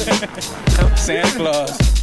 Santa Claus.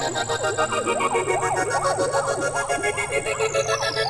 Thank you.